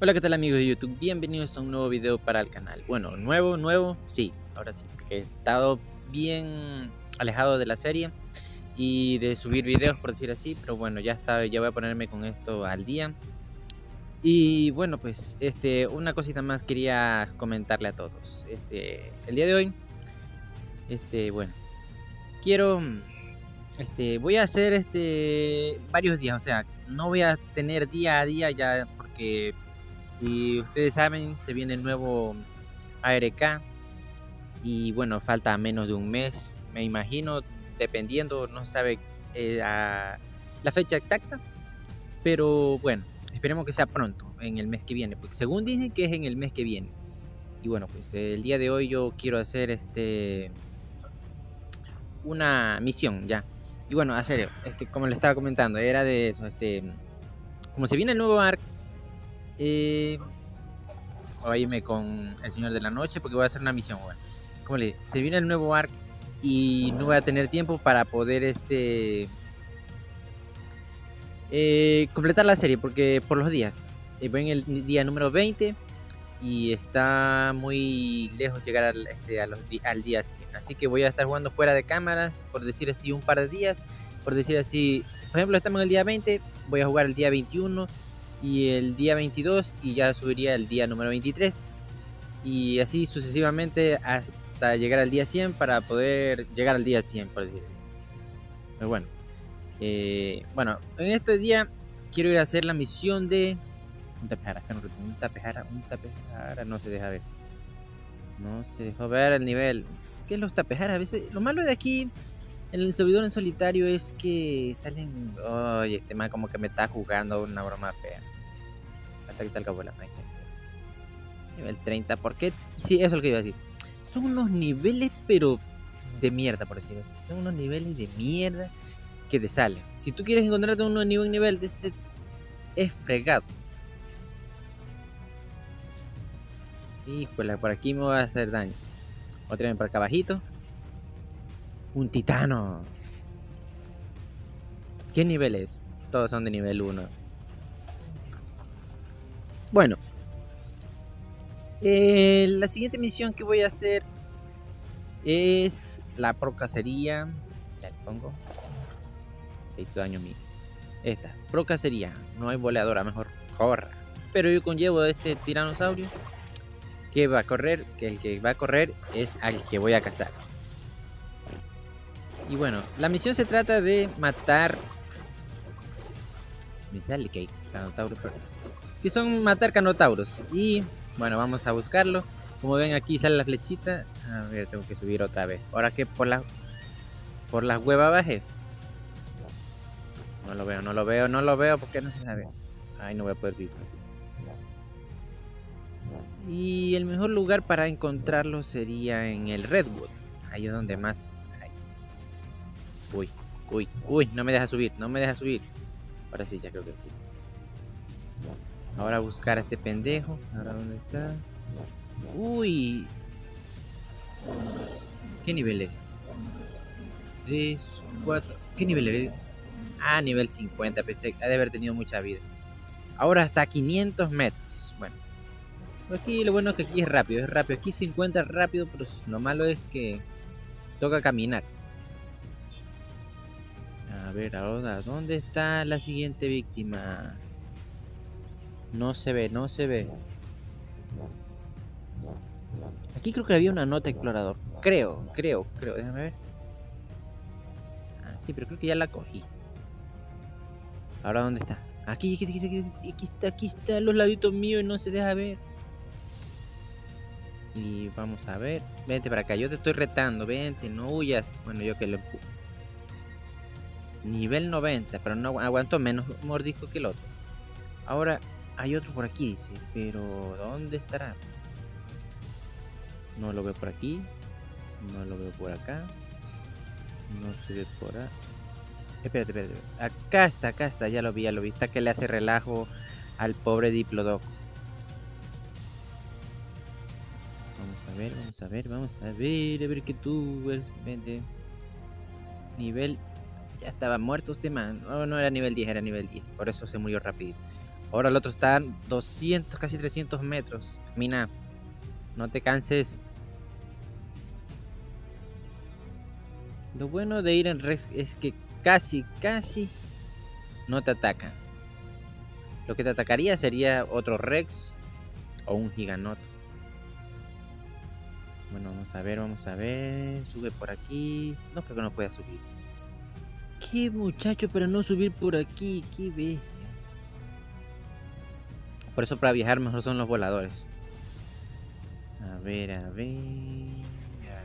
Hola qué tal amigos de YouTube, bienvenidos a un nuevo video para el canal. Bueno, nuevo, nuevo, sí, ahora sí Porque he estado bien alejado de la serie Y de subir videos por decir así Pero bueno, ya está, ya voy a ponerme con esto al día. Y bueno pues, este, una cosita más quería comentarle a todos. Este, el día de hoy Este, bueno Quiero este, voy a hacer este varios días, o sea, no voy a tener día a día ya porque si ustedes saben, se viene el nuevo ARK y bueno, falta menos de un mes, me imagino, dependiendo, no sabe eh, la fecha exacta, pero bueno, esperemos que sea pronto, en el mes que viene, porque según dicen que es en el mes que viene. Y bueno, pues el día de hoy yo quiero hacer este una misión ya. Y bueno, serio, este, como le estaba comentando, era de eso, este como se viene el nuevo ARK eh, voy a irme con el Señor de la Noche porque voy a hacer una misión. Como le se viene el nuevo arc y no voy a tener tiempo para poder este eh, completar la serie porque por los días. Eh, voy en el día número 20 y está muy lejos llegar al, este, día 100. Así que voy a estar jugando fuera de cámaras, por decir así, un par de días. Por decir así, por ejemplo, estamos en el día 20, voy a jugar el día 21 y el día 22 y ya subiría el día número 23 y así sucesivamente hasta llegar al día 100 para poder llegar al día 100 por decir. Pero bueno eh, bueno en este día quiero ir a hacer la misión de un tapejara un tapejara un tapejara no se deja ver. No se dejó ver el nivel. ¿Qué es los tapejaras? A veces lo malo de aquí el servidor en solitario es que salen. Oye, este man como que me está jugando una broma fea. Hasta que salga volando. Ahí Nivel 30. ¿Por qué? Sí, eso es lo que iba a decir. Son unos niveles, pero de mierda, por decirlo así. Son unos niveles de mierda que te salen. Si tú quieres encontrarte un nivel de ese. Es fregado. Híjole, por aquí me va a hacer daño. Otra vez por acá abajito. Un titano. ¿Qué nivel es? Todos son de nivel 1. Bueno. Eh, la siguiente misión que voy a hacer es la procacería. Ya le pongo. 6 daño mío. Esta, procacería. No hay boleadora, mejor corra. Pero yo conllevo este tiranosaurio que va a correr, que el que va a correr es al que voy a cazar. Y bueno, la misión se trata de matar... Me sale que hay canotauros, Que son matar canotauros. Y bueno, vamos a buscarlo. Como ven aquí sale la flechita. A ver, tengo que subir otra vez. Ahora que por la... Por las huevas bajé. No lo veo, no lo veo, no lo veo porque no se sabe. Ay, no voy a poder subir. Y el mejor lugar para encontrarlo sería en el Redwood. Ahí es donde más Uy, uy, uy, no me deja subir, no me deja subir. Ahora sí, ya creo que sí. Ahora buscar a este pendejo. Ahora dónde está. Uy. ¿Qué nivel es? 3, 4. ¿Qué nivel es? Ah, nivel 50. Pensé que ha de haber tenido mucha vida. Ahora hasta 500 metros. Bueno. Aquí lo bueno es que aquí es rápido, es rápido. Aquí 50 rápido, pero lo malo es que toca caminar. A ver, ahora, ¿dónde está la siguiente víctima? No se ve, no se ve. Aquí creo que había una nota explorador. Creo, creo, creo. Déjame ver. Ah, sí, pero creo que ya la cogí. Ahora, ¿dónde está? Aquí, aquí, aquí, aquí, aquí está, aquí está, los laditos míos y no se deja ver. Y vamos a ver. Vente para acá, yo te estoy retando, vente, no huyas. Bueno, yo que lo empujo. Nivel 90, pero no aguanto menos mordisco que el otro. Ahora hay otro por aquí, dice. Pero ¿dónde estará? No lo veo por aquí. No lo veo por acá. No se ve por acá. Espérate, espérate. Acá está, acá está. Ya lo vi, ya lo vi. Está que le hace relajo al pobre Diplodoc. Vamos a ver, vamos a ver, vamos a ver. A ver que tú. Vente. Nivel ya estaba muerto este man. No, no era nivel 10, era nivel 10. Por eso se murió rápido. Ahora el otro está a 200, casi 300 metros. Camina. No te canses. Lo bueno de ir en Rex es que casi, casi no te atacan. Lo que te atacaría sería otro Rex o un Giganoto. Bueno, vamos a ver, vamos a ver. Sube por aquí. No creo que no pueda subir. Qué muchacho para no subir por aquí. Qué bestia. Por eso para viajar mejor son los voladores. A ver, a ver.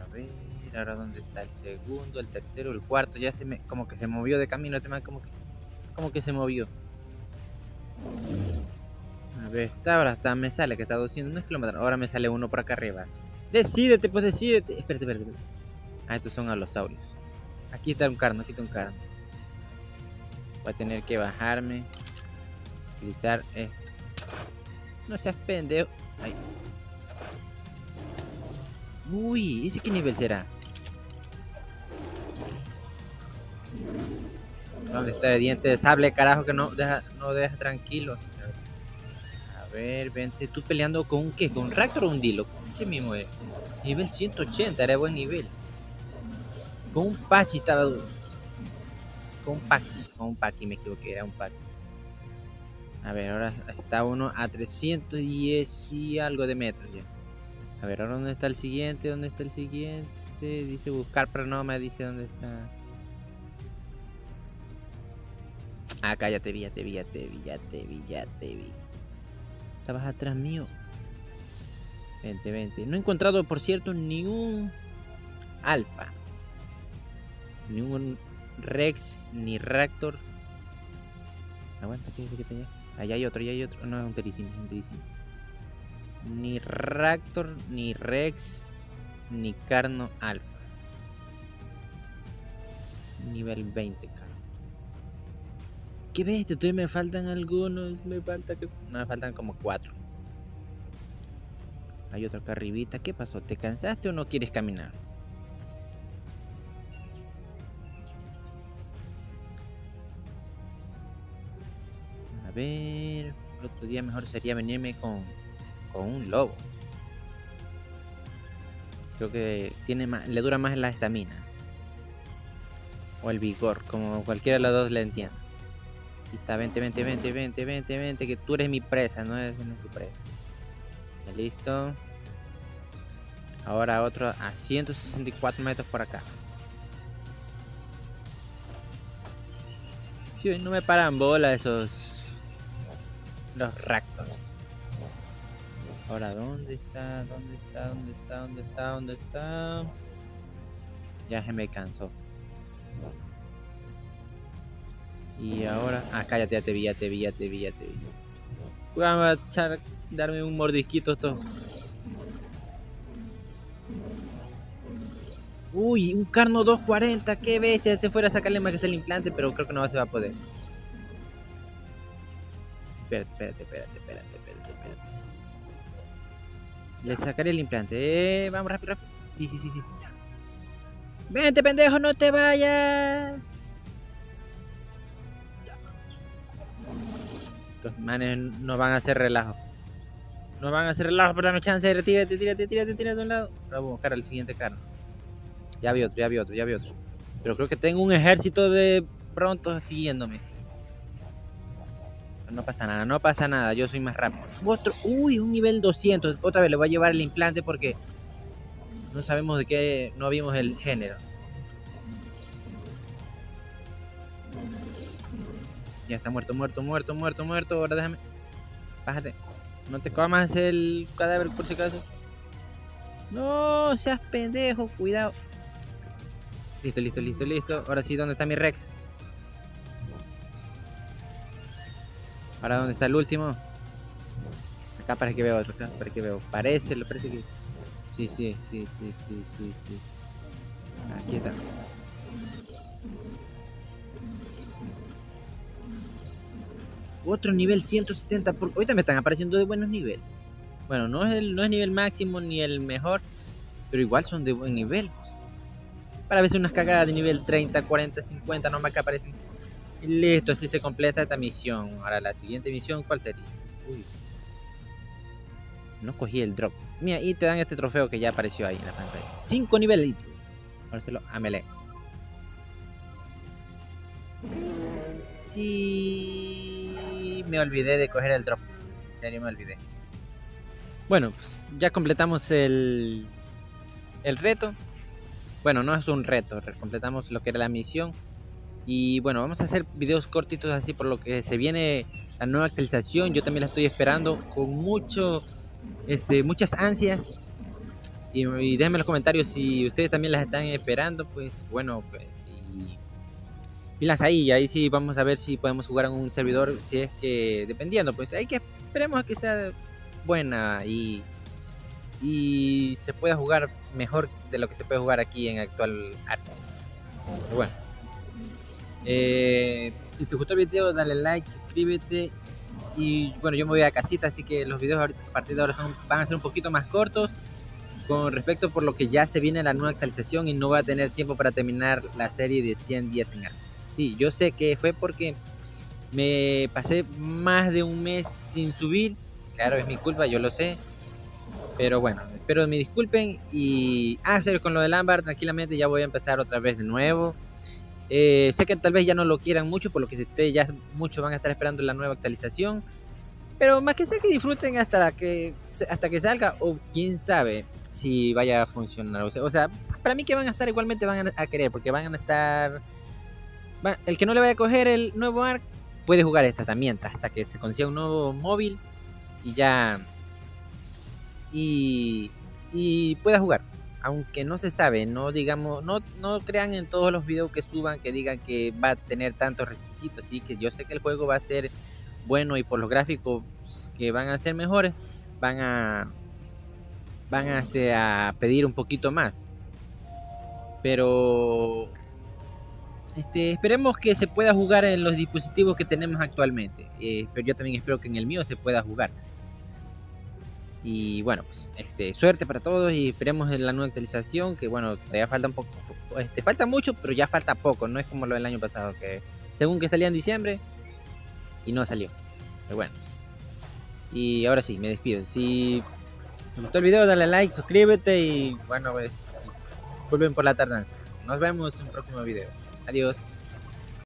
A ver. Ahora dónde está el segundo, el tercero, el cuarto. Ya se me. como que se movió de camino. Este como que. como que se movió. A ver, está ahora está, me sale que está a 200 kilómetros. Ahora me sale uno por acá arriba. Decídete, pues decídete. Espérate, espérate, Ah, estos son alosaurios. Aquí está un carno, aquí está un carno. Voy a tener que bajarme. Utilizar esto. No seas pendejo. Uy, ¿ese qué nivel será? ¿Dónde está el diente de sable, carajo? Que no deja, no deja tranquilo. A ver, vente. ¿Tú peleando con un qué? ¿Con un Raptor o un Dilo? ¿Qué mismo es? Nivel 180, era buen nivel. Con un Pachi estaba duro. Con un Paki, con un Paki me equivoqué, era un Paki. A ver, ahora está uno a 310 y algo de metros ya. A ver, ahora dónde está el siguiente, dónde está el siguiente. Dice buscar, pero no me dice dónde está. Acá ah, ya te vi, ya te vi, ya te vi, ya te vi, ya te vi. Estabas atrás mío. Vente, vente. No he encontrado, por cierto, ni un alfa. Ni un Rex, ni Raptor. Aguanta, ¿qué, qué tenía? Allá hay otro, allá hay otro. No, es un Tericino, es un Tericino. Ni Raptor, ni Rex, ni Carno Alfa. Nivel 20, caro. ¿Qué ves? Todavía me faltan algunos. Me falta que. No, me faltan como cuatro. Hay otro acá arribita. ¿Qué pasó? ¿Te cansaste o no quieres caminar? Ver. Otro día mejor sería venirme con, con un lobo. Creo que tiene más, le dura más la estamina. O el vigor, como cualquiera de los dos le entienda. Y está, vente, vente, vente, vente, vente, vente, que tú eres mi presa, no eres, no tu presa listo. Ahora otro a 164 metros por acá. no me paran bola esos... Los raptors. Ahora, ¿dónde está? ¿Dónde está? ¿Dónde está? ¿Dónde está? ¿Dónde está? Ya se me cansó. Y ahora... Ah, cállate, ya te vi, ya te vi, ya te vi, ya te vi. Vamos a echar darme un mordisquito esto. Uy, un Carno 240, qué bestia. Se fuera a sacarle más que el implante, pero creo que no se va a poder. Espérate, espérate, espérate, espérate, espérate, espérate. Le sacaré el implante. Eh, vamos rápido, rápido. Sí, sí, sí, sí. Vente, pendejo, no te vayas. Estos manes no van a hacer relajo. No van a hacer relajo, pero dame chance. Retírate, tírate, tírate, tírate de un lado. Ahora voy a buscar al siguiente carro. Ya vi otro, ya vi otro, ya vi otro. Pero creo que tengo un ejército de pronto siguiéndome. No pasa nada, no pasa nada. Yo soy más rápido. Otro, uy, un nivel 200. Otra vez le voy a llevar el implante porque no sabemos de qué, no vimos el género. Ya está muerto, muerto, muerto, muerto, muerto. Ahora déjame. Bájate. No te comas el cadáver por si acaso. No, seas pendejo, cuidado. Listo, listo, listo, listo. Ahora sí, ¿dónde está mi Rex? Ahora, ¿dónde está el último? Acá parece que veo acá parece que veo. Parece, lo parece que... Sí, sí, sí, sí, sí, sí, sí. Aquí está. Otro nivel 170. Por... Ahorita me están apareciendo de buenos niveles. Bueno, no es, el, no es nivel máximo ni el mejor. Pero igual son de buen nivel. Para veces unas cagadas de nivel 30, 40, 50 nomás que aparecen. Listo, así se completa esta misión. Ahora la siguiente misión, ¿cuál sería? Uy. No cogí el drop. Mira, y te dan este trofeo que ya apareció ahí en la pantalla. Cinco nivelitos. Ahora a. Sí, me olvidé de coger el drop. En serio me olvidé. Bueno, pues ya completamos el, el reto. Bueno, no es un reto, completamos lo que era la misión. Y bueno, vamos a hacer videos cortitos así por lo que se viene la nueva actualización. Yo también la estoy esperando con mucho, este, muchas ansias. Y, déjenme en los comentarios si ustedes también las están esperando. Pues bueno, pues y, las ahí. Y ahí sí vamos a ver si podemos jugar en un servidor. Si es que, dependiendo, pues hay que esperemos a que sea buena y, y se pueda jugar mejor de lo que se puede jugar aquí en actual arte. Pero bueno. Eh, si te gustó el video, dale like, suscríbete. Y bueno, yo me voy a casita, así que los videos a partir de ahora van a ser un poquito más cortos. Con respecto por lo que ya se viene la nueva actualización y no va a tener tiempo para terminar la serie de 100 días en arte. Sí, yo sé que fue porque me pasé más de un mes sin subir Claro, es mi culpa, yo lo sé. Pero bueno, espero me disculpen. Y. Ah, serio, con lo del ámbar, tranquilamente ya voy a empezar otra vez de nuevo. Eh, sé que tal vez ya no lo quieran mucho, por lo que ustedes ya muchos van a estar esperando la nueva actualización. Pero más que sea que disfruten hasta que, hasta que salga, o quién sabe si vaya a funcionar. O sea, para mí que van a estar igualmente van a, querer, porque van a estar. el que no le vaya a coger el nuevo ARC puede jugar esta también, hasta que se consiga un nuevo móvil y ya y, y pueda jugar aunque no se sabe no digamos no, no crean en todos los videos que suban que digan que va a tener tantos requisitos sí que yo sé que el juego va a ser bueno y por los gráficos que van a ser mejores van a van a, este, a pedir un poquito más. Pero este, esperemos que se pueda jugar en los dispositivos que tenemos actualmente eh, pero yo también espero que en el mío se pueda jugar y bueno, pues este, suerte para todos y esperemos en la nueva actualización, que bueno, todavía falta un poco, este, falta mucho, pero ya falta poco, no es como lo del año pasado, que según que salía en diciembre y no salió. Pero bueno. Y ahora sí, me despido. Si te gustó el video, dale like, suscríbete y bueno, pues vuelven por la tardanza. Nos vemos en un próximo video. Adiós.